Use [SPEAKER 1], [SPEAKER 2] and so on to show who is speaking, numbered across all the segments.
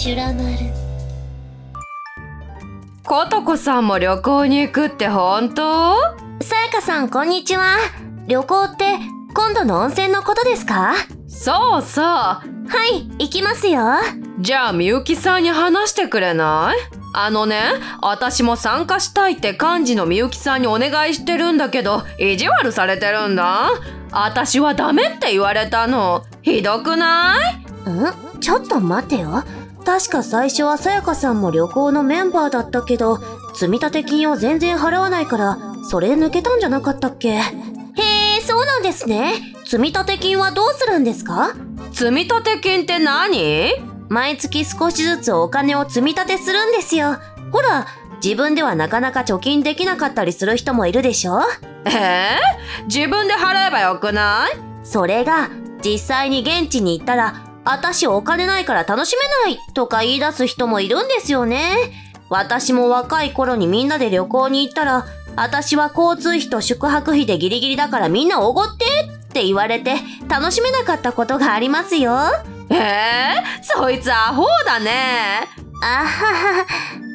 [SPEAKER 1] シュラマル
[SPEAKER 2] ことこさんも旅行に行くって本当？
[SPEAKER 1] さやかさんこんにちは。旅行って今度の温泉のことですか？
[SPEAKER 2] そうそう。
[SPEAKER 1] はい行きますよ。
[SPEAKER 2] じゃあみゆきさんに話してくれない？あのね私も参加したいって幹事のみゆきさんにお願いしてるんだけど意地悪されてるんだ。私はダメって言われたの。ひどくない？
[SPEAKER 1] ん？ちょっと待てよ確か最初はさやかさんも旅行のメンバーだったけど積立金を全然払わないからそれ抜けたんじゃなかったっけ？へえそうなんですね。積立金はどうするんですか？
[SPEAKER 2] 積立金って何？
[SPEAKER 1] 毎月少しずつお金を積み立てするんですよ。ほら自分ではなかなか貯金できなかったりする人もいるでしょ？
[SPEAKER 2] えー、自分で払えばよくない？
[SPEAKER 1] それが実際に現地に行ったら私お金ないから楽しめないとか言い出す人もいるんですよね。私も若い頃にみんなで旅行に行ったら、私は交通費と宿泊費でギリギリだからみんなおごってって言われて楽しめなかったことがありますよ。
[SPEAKER 2] ええー、そいつアホだね。
[SPEAKER 1] あはは。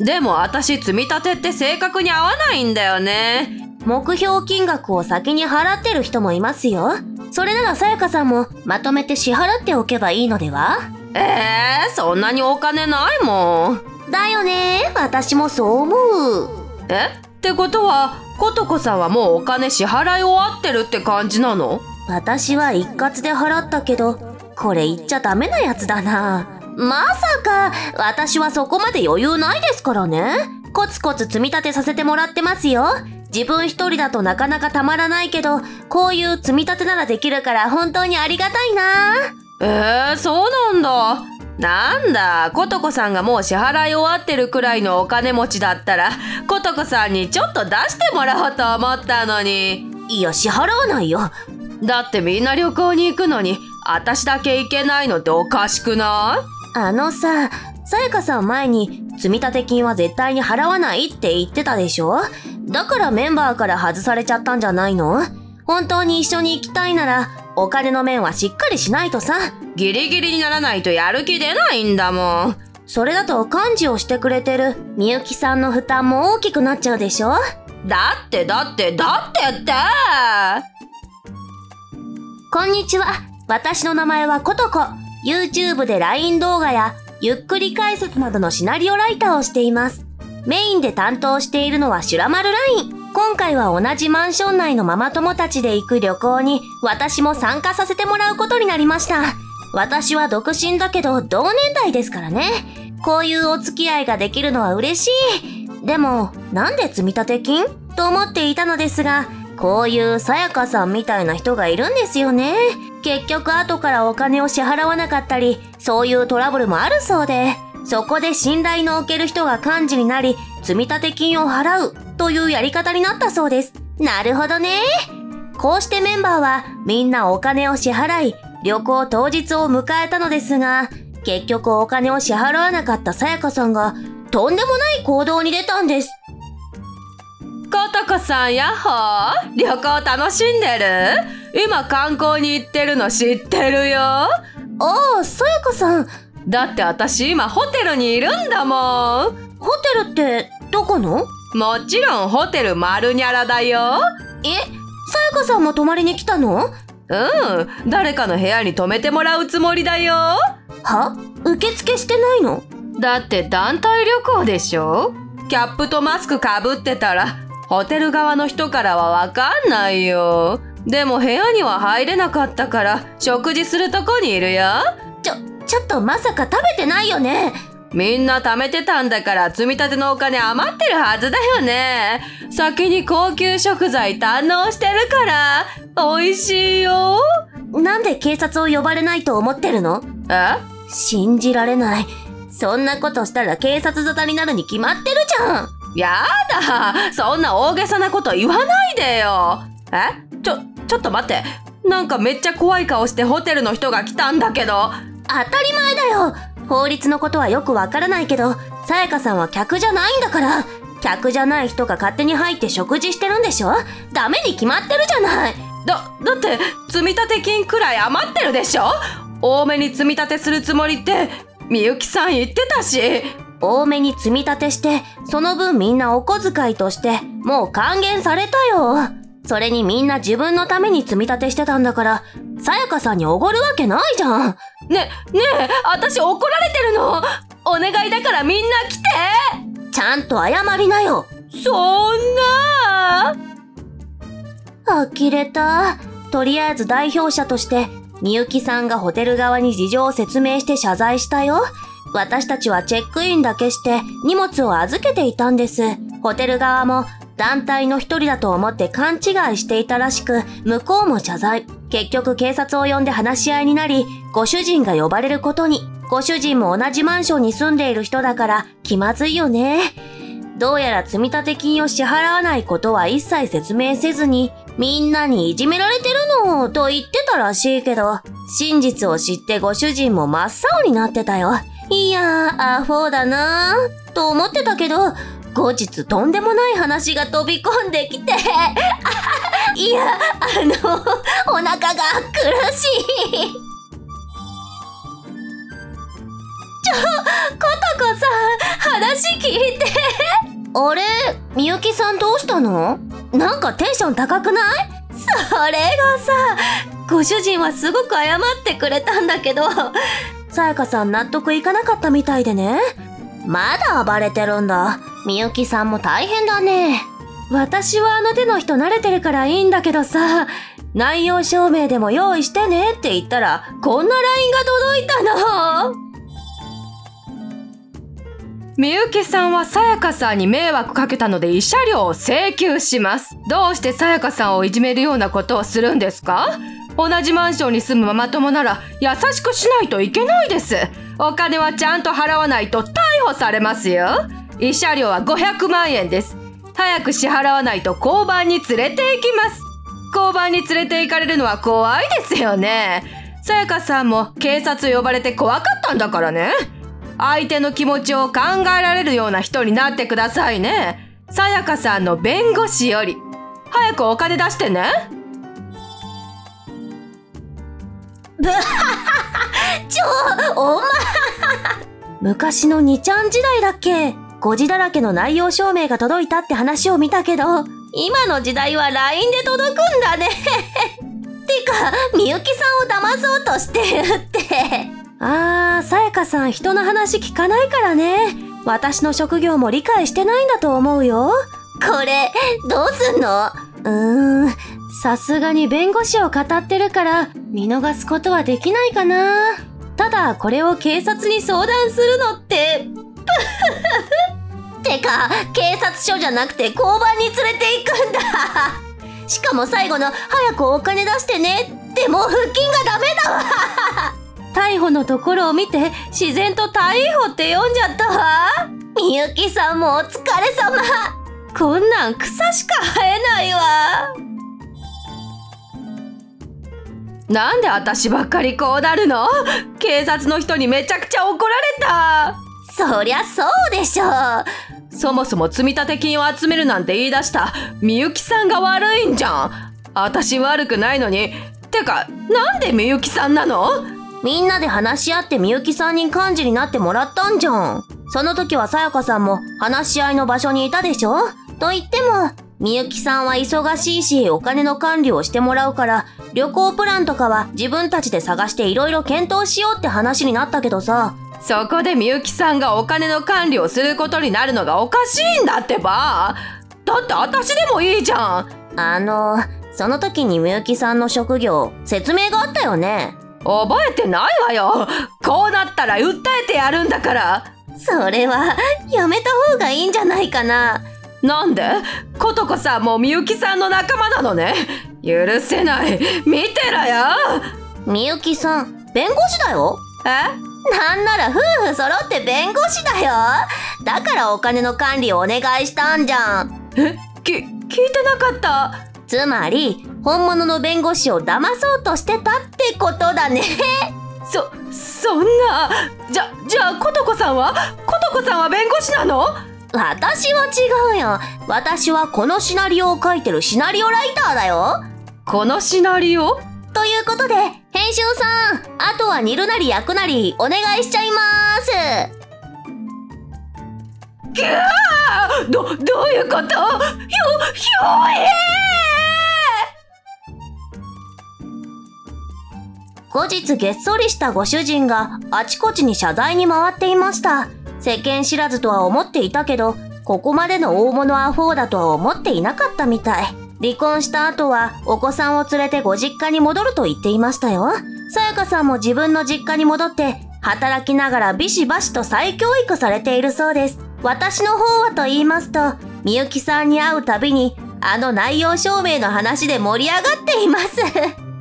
[SPEAKER 2] でも私積み立てって正確に合わないんだよね。
[SPEAKER 1] 目標金額を先に払ってる人もいますよ。それならさやかさんもまとめて支払っておけばいいのでは？
[SPEAKER 2] ええー、そんなにお金ないもん。
[SPEAKER 1] だよね私もそう思う。
[SPEAKER 2] え？ってことは、ことこさんはもうお金支払い終わってるって感じなの？
[SPEAKER 1] 私は一括で払ったけど、これ言っちゃダメなやつだな。まさか、私はそこまで余裕ないですからね。コツコツ積み立てさせてもらってますよ。自分一人だとなかなかたまらないけど、こういう積み立てならできるから本当にありがたいな。
[SPEAKER 2] えー、そうなんだ。なんだ、ことこさんがもう支払い終わってるくらいのお金持ちだったら、ことこさんにちょっと出してもらおうと思ったのに。
[SPEAKER 1] いや、支払わないよ。
[SPEAKER 2] だってみんな旅行に行くのに、私だけ行けないのっておかしくない？
[SPEAKER 1] あのさ、さやかさん前に積立金は絶対に払わないって言ってたでしょ？だからメンバーから外されちゃったんじゃないの？本当に一緒に行きたいなら、お金の面はしっかりしないとさ。
[SPEAKER 2] ギリギリにならないとやる気出ないんだもん。
[SPEAKER 1] それだと幹事をしてくれてるみゆきさんの負担も大きくなっちゃうでしょ？
[SPEAKER 2] だってだってだってって
[SPEAKER 1] こんにちは。私の名前はことこ。YouTube で LINE 動画やゆっくり解説などのシナリオライターをしています。メインで担当しているのはシュラマルライン。今回は同じマンション内のママ友たちで行く旅行に私も参加させてもらうことになりました。私は独身だけど同年代ですからね。こういうお付き合いができるのは嬉しい。でも、なんで積立金？と思っていたのですが、こういうさやかさんみたいな人がいるんですよね。結局後からお金を支払わなかったり、そういうトラブルもあるそうで、そこで信頼のおける人が幹事になり、積立金を払うというやり方になったそうです。なるほどね。こうしてメンバーはみんなお金を支払い、旅行当日を迎えたのですが、結局お金を支払わなかったさやかさんが、とんでもない行動に出たんです。
[SPEAKER 2] ことこさんやっほー旅行楽しんでる今観光に行ってるの知ってるよあ
[SPEAKER 1] あ、さやかさん。
[SPEAKER 2] だって私今ホテルにいるんだもん
[SPEAKER 1] ホテルってどこの
[SPEAKER 2] もちろんホテルマルニャラだよ。
[SPEAKER 1] えさやかさんも泊まりに来たの？
[SPEAKER 2] うん誰かの部屋に泊めてもらうつもりだよ。
[SPEAKER 1] は？受付してないの？
[SPEAKER 2] だって団体旅行でしょ？キャップとマスクかぶってたらホテル側の人からはわかんないよ。でも部屋には入れなかったから食事するとこにいるよ。
[SPEAKER 1] ちょちょっとまさか食べてないよね。
[SPEAKER 2] みんな貯めてたんだから積み立てのお金余ってるはずだよね。先に高級食材堪能してるから美味しいよ。
[SPEAKER 1] なんで警察を呼ばれないと思ってるの？
[SPEAKER 2] え？
[SPEAKER 1] 信じられない。そんなことしたら警察沙汰になるに決まってるじゃん
[SPEAKER 2] やだ。そんな大げさなこと言わないでよ。え？ちょ、ちょっと待って。なんかめっちゃ怖い顔してホテルの人が来たんだけど。
[SPEAKER 1] 当たり前だよ。法律のことはよくわからないけど、さやかさんは客じゃないんだから。客じゃない人が勝手に入って食事してるんでしょ？ダメに決まってるじゃない。
[SPEAKER 2] だ、だって積立金くらい余ってるでしょ？多めに積み立てするつもりってみゆきさん言ってたし
[SPEAKER 1] 多めに積み立てして、その分みんなお小遣いとして、もう還元されたよ。それにみんな自分のために積み立てしてたんだから、さやかさんにおごるわけないじゃん。
[SPEAKER 2] ねねえ私怒られてるの？お願いだからみんな来て
[SPEAKER 1] ちゃんと謝りなよ。
[SPEAKER 2] そんな
[SPEAKER 1] 呆れた。とりあえず代表者として、みゆきさんがホテル側に事情を説明して謝罪したよ。私たちはチェックインだけして荷物を預けていたんです。ホテル側も団体の一人だと思って勘違いしていたらしく、向こうも謝罪。結局警察を呼んで話し合いになり、ご主人が呼ばれることに。ご主人も同じマンションに住んでいる人だから気まずいよね。どうやら積立金を支払わないことは一切説明せずに、みんなにいじめられてるのと言ってたらしいけど、真実を知ってご主人も真っ青になってたよ。いやー、アホだなー、と思ってたけど、後日とんでもない話が飛び込んできて、いや、あの、お腹が苦しい。ちょ、ことこさん、話聞いて。あれ、みゆきさんどうしたの？なんかテンション高くない？それがさ、ご主人はすごく謝ってくれたんだけど、さやかさん納得いかなかったみたいでね。まだ暴れてるんだ。みゆきさんも大変だね。私はあの手の人慣れてるからいいんだけどさ、内容証明でも用意してねって言ったら、こんな LINE が届いたの。
[SPEAKER 2] みゆきさんはさやかさんに迷惑かけたので慰謝料を請求しますどうしてさやかさんをいじめるようなことをするんですか？同じマンションに住むママ友なら優しくしないといけないです。お金はちゃんと払わないと逮捕されますよ。慰謝料は500万円です。早く支払わないと交番に連れて行きます。交番に連れて行かれるのは怖いですよね。さやかさんも警察呼ばれて怖かったんだからね。相手の気持ちを考えられるような人になってくださいね。さやかさんの弁護士より。早くお金出してね。
[SPEAKER 1] ちょ、お前昔の2ちゃん時代だっけ誤字だらけの内容証明が届いたって話を見たけど、今の時代は LINE で届くんだね。てか、みゆきさんを騙そうとしてるって。あー、さやかさん人の話聞かないからね。私の職業も理解してないんだと思うよ。これ、どうすんの？うーん、さすがに弁護士を語ってるから、見逃すことはできないかな。ただ、これを警察に相談するのって、てか、警察署じゃなくて交番に連れて行くんだ。しかも最後の早くお金出してねってもう腹筋がダメだわ。逮捕のところを見て自然と逮捕って読んじゃったわ。みゆきさんもお疲れ様。こんなん草しか生えないわ。
[SPEAKER 2] なんで私ばっかりこうなるの？警察の人にめちゃくちゃ怒られた。
[SPEAKER 1] そりゃそうでしょう。
[SPEAKER 2] そもそも積立金を集めるなんて言い出した。みゆきさんが悪いんじゃん。私悪くないのに。てかなんでみゆきさんなの？
[SPEAKER 1] みんなで話し合ってみゆきさんに幹事になってもらったんじゃん。その時はさやかさんも話し合いの場所にいたでしょ？と言っても、みゆきさんは忙しいしお金の管理をしてもらうから、旅行プランとかは自分たちで探していろいろ検討しようって話になったけどさ、
[SPEAKER 2] そこでみゆきさんがお金の管理をすることになるのがおかしいんだってば。だって私でもいいじゃん。
[SPEAKER 1] あの、その時にみゆきさんの職業、説明があったよね。
[SPEAKER 2] 覚えてないわよ。こうなったら訴えてやるんだから。
[SPEAKER 1] それは、やめた方がいいんじゃないかな。
[SPEAKER 2] なんで？ことこさんもみゆきさんの仲間なのね。許せない。見てろよ。
[SPEAKER 1] みゆきさん、弁護士だよ。
[SPEAKER 2] え？
[SPEAKER 1] なんなら夫婦揃って弁護士だよ。だからお金の管理をお願いしたんじゃん。
[SPEAKER 2] え？き聞いてなかった？
[SPEAKER 1] つまり、本物の弁護士を騙そうとしてたってことだね。
[SPEAKER 2] そそんな。じゃじゃあことこさんは？ことこさんは弁護士なの？
[SPEAKER 1] 私は違うよ。私はこのシナリオを書いてるシナリオライターだよ。
[SPEAKER 2] このシナリオ？
[SPEAKER 1] ということで、編集さん、あとは煮るなり焼くなりお願いしちゃいます。
[SPEAKER 2] ど、どういうこと？ひょ、ひょえ
[SPEAKER 1] 後日げっそりしたご主人があちこちに謝罪に回っていました。世間知らずとは思っていたけど、ここまでの大物アホーだとは思っていなかったみたい。離婚した後はお子さんを連れてご実家に戻ると言っていましたよ。さやかさんも自分の実家に戻って働きながらビシバシと再教育されているそうです。私の方はと言いますと、みゆきさんに会うたびにあの内容証明の話で盛り上がっています。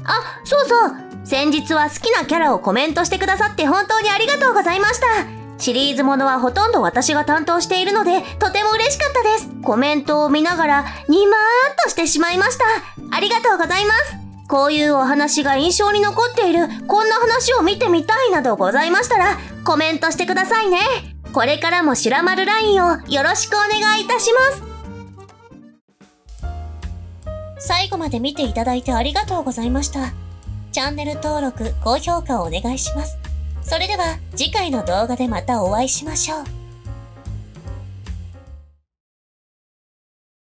[SPEAKER 1] あ、そうそう。先日は好きなキャラをコメントしてくださって本当にありがとうございました。シリーズものはほとんど私が担当しているので、とても嬉しかったです。コメントを見ながら、にまーっとしてしまいました。ありがとうございます。こういうお話が印象に残っている、こんな話を見てみたいなどございましたら、コメントしてくださいね。これからもシュラマルラインをよろしくお願いいたします。最後まで見ていただいてありがとうございました。チャンネル登録、高評価をお願いします。それでは次回の動画でまたお会いしましょう。